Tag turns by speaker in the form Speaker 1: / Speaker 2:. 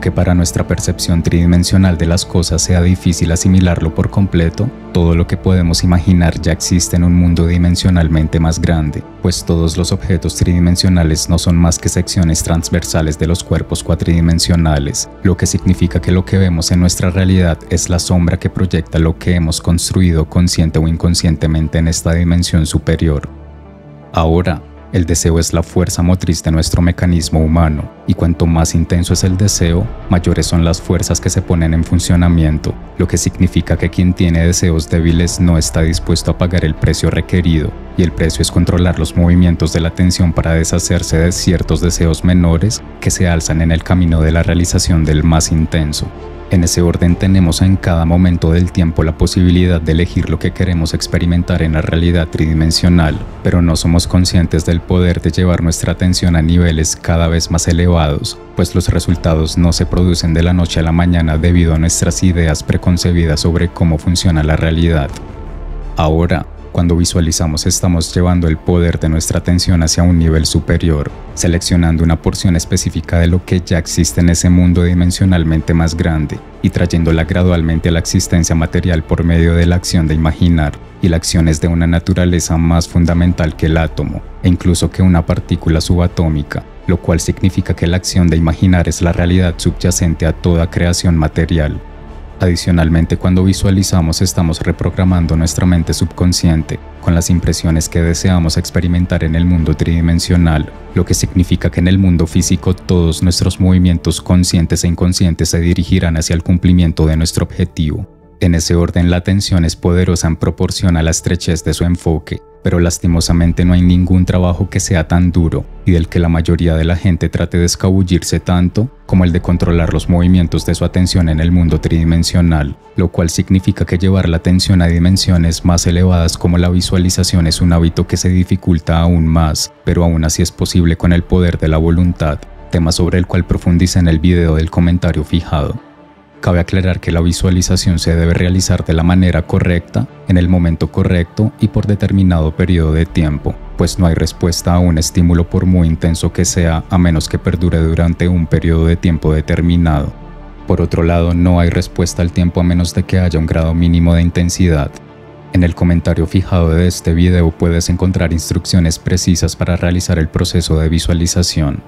Speaker 1: Aunque para nuestra percepción tridimensional de las cosas sea difícil asimilarlo por completo, todo lo que podemos imaginar ya existe en un mundo dimensionalmente más grande, pues todos los objetos tridimensionales no son más que secciones transversales de los cuerpos cuatridimensionales, lo que significa que lo que vemos en nuestra realidad es la sombra que proyecta lo que hemos construido consciente o inconscientemente en esta dimensión superior. Ahora, el deseo es la fuerza motriz de nuestro mecanismo humano, y cuanto más intenso es el deseo, mayores son las fuerzas que se ponen en funcionamiento, lo que significa que quien tiene deseos débiles no está dispuesto a pagar el precio requerido, y el precio es controlar los movimientos de la atención para deshacerse de ciertos deseos menores que se alzan en el camino de la realización del más intenso. En ese orden tenemos en cada momento del tiempo la posibilidad de elegir lo que queremos experimentar en la realidad tridimensional, pero no somos conscientes del poder de llevar nuestra atención a niveles cada vez más elevados, pues los resultados no se producen de la noche a la mañana debido a nuestras ideas preconcebidas sobre cómo funciona la realidad. Ahora, cuando visualizamos estamos llevando el poder de nuestra atención hacia un nivel superior, seleccionando una porción específica de lo que ya existe en ese mundo dimensionalmente más grande y trayéndola gradualmente a la existencia material por medio de la acción de imaginar. Y la acción es de una naturaleza más fundamental que el átomo, e incluso que una partícula subatómica, lo cual significa que la acción de imaginar es la realidad subyacente a toda creación material. Adicionalmente, cuando visualizamos estamos reprogramando nuestra mente subconsciente con las impresiones que deseamos experimentar en el mundo tridimensional, lo que significa que en el mundo físico todos nuestros movimientos conscientes e inconscientes se dirigirán hacia el cumplimiento de nuestro objetivo. En ese orden la atención es poderosa en proporción a la estrechez de su enfoque, pero lastimosamente no hay ningún trabajo que sea tan duro y del que la mayoría de la gente trate de escabullirse tanto como el de controlar los movimientos de su atención en el mundo tridimensional, lo cual significa que llevar la atención a dimensiones más elevadas como la visualización es un hábito que se dificulta aún más, pero aún así es posible con el poder de la voluntad, tema sobre el cual profundiza en el video del comentario fijado. Cabe aclarar que la visualización se debe realizar de la manera correcta, en el momento correcto y por determinado periodo de tiempo, pues no hay respuesta a un estímulo por muy intenso que sea a menos que perdure durante un periodo de tiempo determinado. Por otro lado, no hay respuesta al tiempo a menos de que haya un grado mínimo de intensidad. En el comentario fijado de este video puedes encontrar instrucciones precisas para realizar el proceso de visualización.